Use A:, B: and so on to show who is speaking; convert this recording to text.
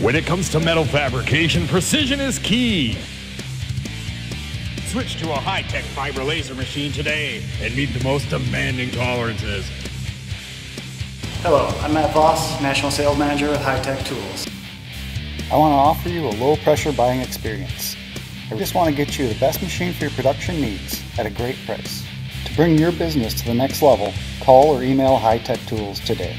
A: When it comes to metal fabrication, precision is key. Switch to a Hytek fiber laser machine today and meet the most demanding tolerances.
B: Hello, I'm Matt Voss, National Sales Manager with Hytek Tools.
C: I want to offer you a low pressure buying experience. I just want to get you the best machine for your production needs at a great price. To bring your business to the next level, call or email Hytek Tools today.